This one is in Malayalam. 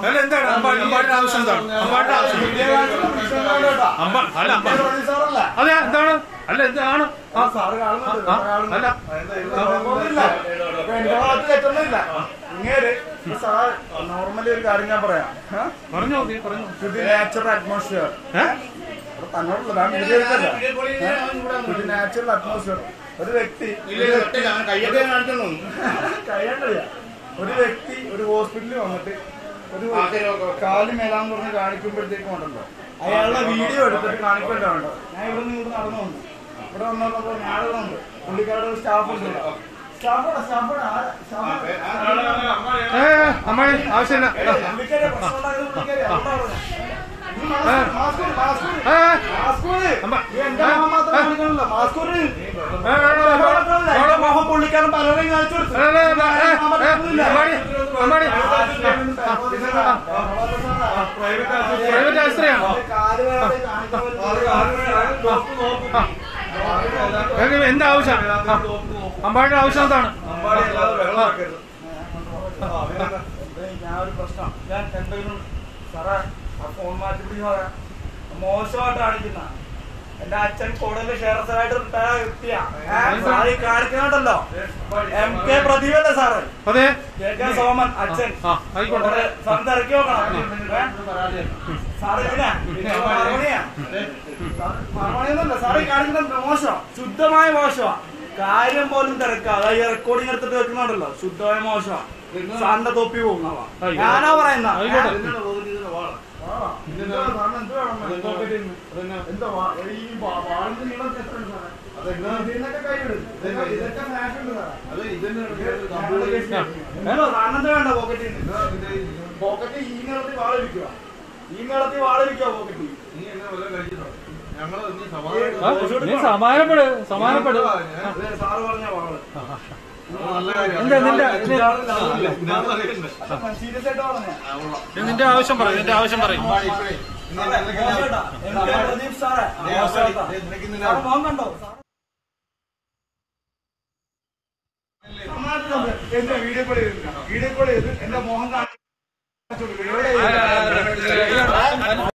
അല്ല എന്താണ് അമ്പാടി അമ്പാടിയുടെ ആവശ്യം എന്താണ്? അമ്പാടിന്റെ ആവശ്യം. അമ്പ അല്ല അമ്പ അതെ എന്താണ്? അല്ല എന്താണ്. അല്ല. നോർമലി ഒരു കാര്യം ഞാൻ പറയാം? പറഞ്ഞു പറഞ്ഞു. Natural atmosphere? തന്നോടുള്ള നാച്ചുറൽ അറ്റ്മോസ്ഫിയർ ഒരു വ്യക്തി കഴിയണ്ടല്ല ഒരു വ്യക്തി ഒരു ഹോസ്പിറ്റലിൽ വന്നിട്ട് ഒരു. കാൽ മേലാന്ന് പറഞ്ഞ് കാണിക്കുമ്പോഴത്തേക്കും ഉണ്ടല്ലോ. അയാളുടെ വീഡിയോ എടുത്തിട്ട് കാണിക്കേണ്ടതുണ്ടോ. ഞാൻ ഇവിടെ നിന്ന് ഇവിടെ നടന്നു വന്നു. ഇവിടെ വന്നപ്പോ ഞാൻ ഉണ്ട് പുള്ളിക്കാരുടെ സ്റ്റാഫ് ഉണ്ട് ആവശ്യമില്ല. മോഹം പുള്ളിക്കാരൻ പലരെയും കാണിച്ചു കൊടുത്തു പ്രൈവറ്റ് ആശുപത്രിയാണ് എന്താ ആവശ്യം അമ്പാടി അമ്പാടിയുടെ ആവശ്യം എന്താണ് ഞാനൊരു പ്രശ്നം ഞാൻ എന്തെങ്കിലും സാറേ ആ ഫോൺ മാറ്റി സാറേ മോശമായിട്ട് എന്റെ അച്ഛൻ കൂടുതൽ ഷെയർസായിട്ട് റിട്ടയർ കിട്ടിയ സാറി കാണിക്കുന്നുണ്ടല്ലോ. എം കെ പ്രദീപല്ലേ സാറ്? അതെ. കെ സോമൻ അച്ഛൻ. സാറിന് തിരക്കി നോക്കണം? സാറ് ഇതിനാ? സാറ് കാണിക്കുന്നത് മോശം. ശുദ്ധമായ മോശമാ. കാര്യം പോലും തിരക്കാം അതായത് ഈ റെക്കോർഡിംഗ് എടുത്തിട്ട് വെക്കുന്നുണ്ടല്ലോ. ശുദ്ധമായ മോശമാ. സാറിന്റെ തൊപ്പി പോകുന്നവാ. ഞാനാ പറയുന്ന. പോക്കറ്റ് ഈ നീളത്തിൽ വാളിരിക്കുക ഈ നീളത്തിൽ വാളിരിക്കുക പോക്കറ്റിൽ ആ, നീ സമാനപ്പെട് സമാനപ്പെട് അതെ, സാറ് പറഞ്ഞ വാൾ. പറഞ്ഞ നിന്റെ ആവശ്യം പറയും നിന്റെ ആവശ്യം പറയും. എന്റെ വീഡിയോ കോൾ ചെയ്ത് വീഡിയോ കോൾ ചെയ്ത് എന്റെ മോഹൻ കാണിച്ചു